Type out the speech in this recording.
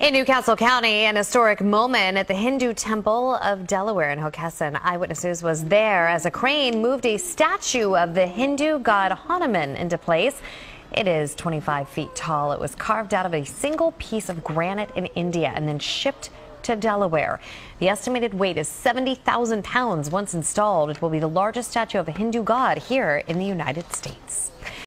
In Newcastle County, an historic moment at the Hindu Temple of Delaware in Hockessin. Eyewitness News was there as a crane moved a statue of the Hindu god Hanuman into place. It is 25 feet tall. It was carved out of a single piece of granite in India and then shipped to Delaware. The estimated weight is 70,000 pounds. Once installed, it will be the largest statue of a Hindu god here in the United States.